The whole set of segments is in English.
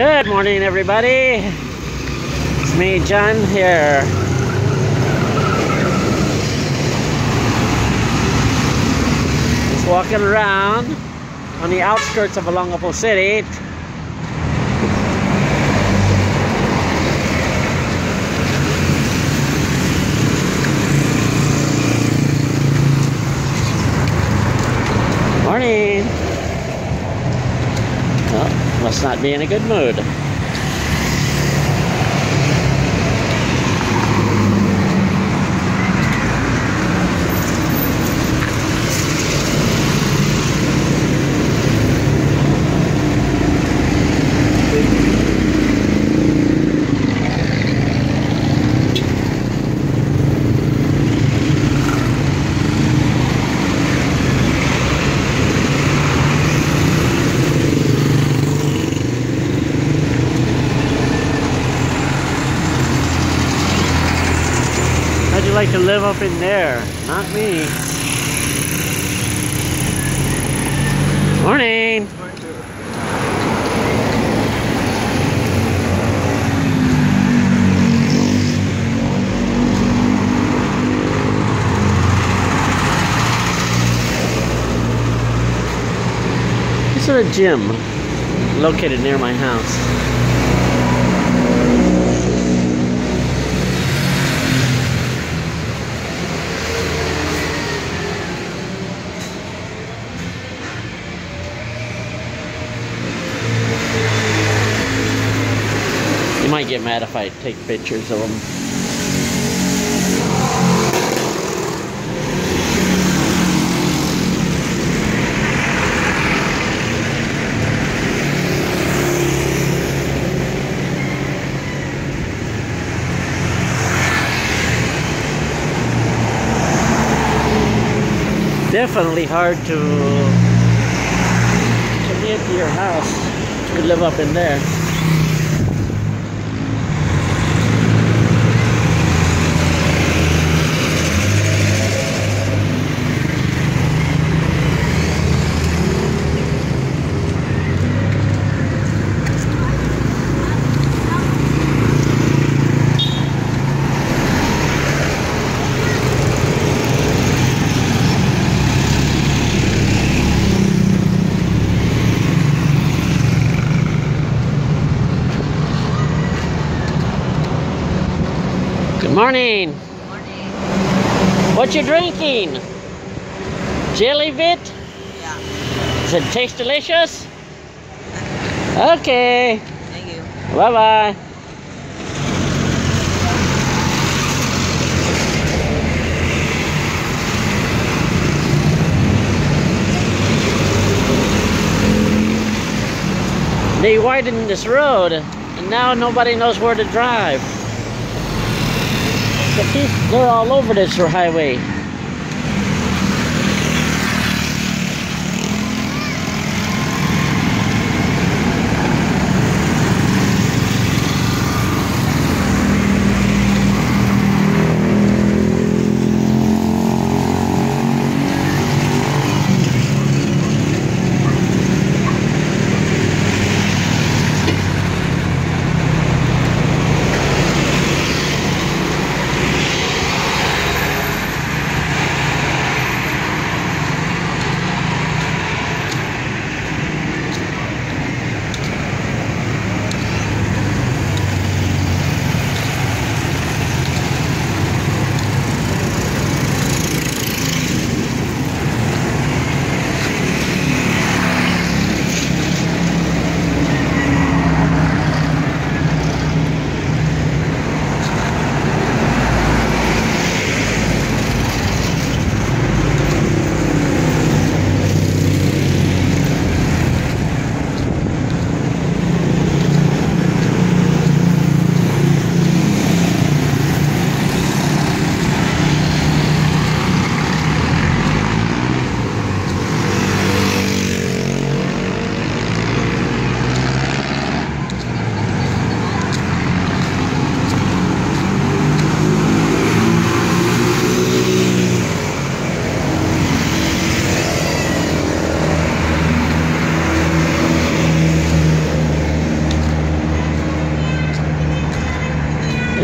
Good morning, everybody. It's me, John, here. Just walking around on the outskirts of Olongapo City. Morning. Oh, must not be in a good mood. To live up in there? Not me. Morning. This is a gym located near my house. Get mad if I take pictures of them. Definitely hard to to get to your house to live up in there. Good morning. Morning. What you drinking? Jelly Vit? Yeah. Does it taste delicious? Okay. Thank you. Bye bye. They widened this road, and now nobody knows where to drive. The they're all over this highway.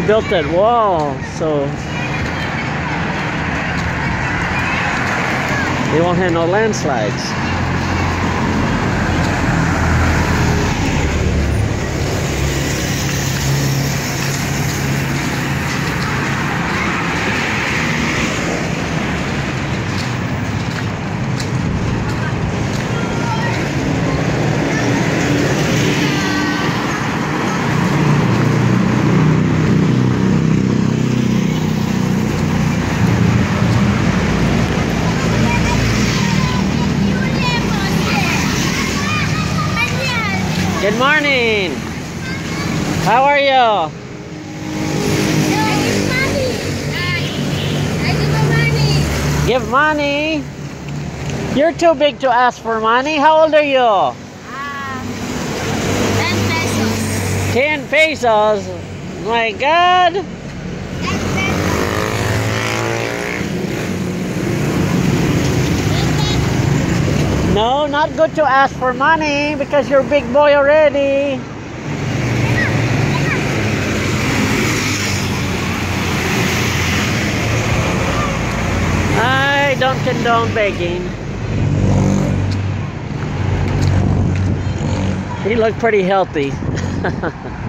Built that wall, so they won't have no landslides. Good morning. How are you? Give money. Give money. You're too big to ask for money. How old are you? Ten pesos. My God. No, not good to ask for money because you're a big boy already. I don't condone begging. He looked pretty healthy.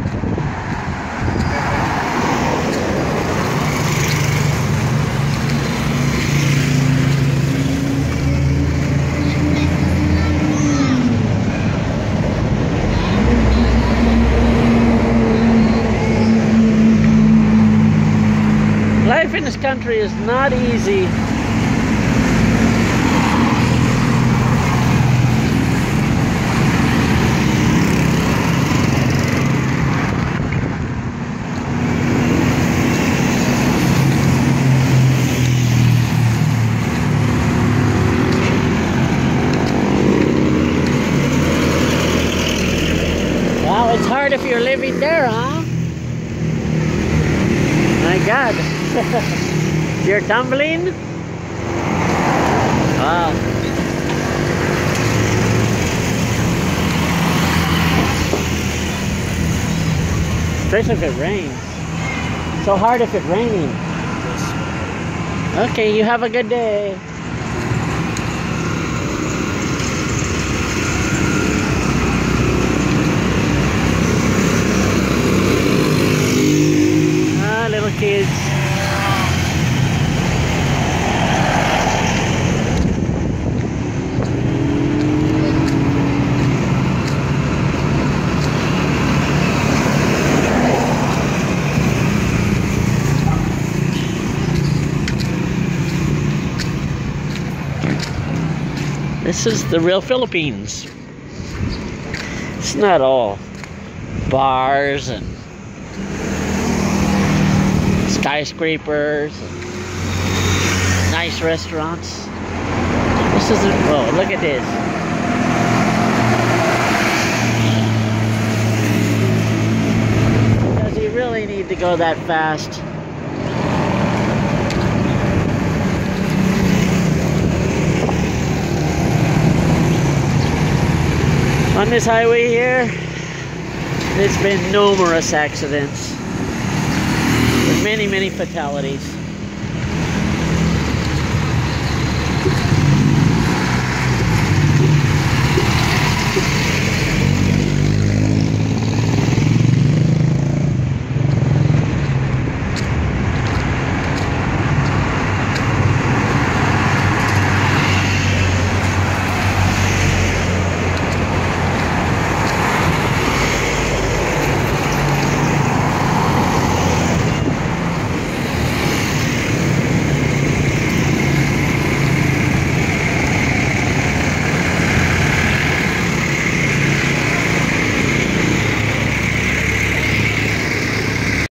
in this country is not easy. Wow, it's hard if you're living there, huh? My God. You're tumbling? Wow. Especially if it rains. So hard if it's raining. Okay, you have a good day. This is the real Philippines. It's not all bars and skyscrapers and nice restaurants. This is oh look at this. Does he really need to go that fast? On this highway here, there's been numerous accidents many, many fatalities.